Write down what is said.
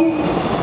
morte